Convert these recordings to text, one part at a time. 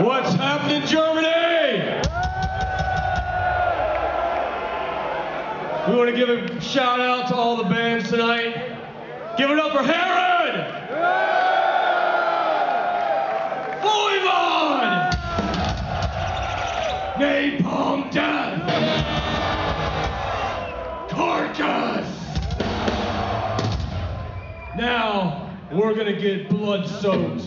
What's happening, Germany? We want to give a shout out to all the bands tonight. Give it up for Herod! Voivod! Napalm Death! Carcass! Now, we're gonna get blood soaked.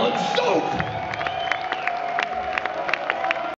Blood soaked!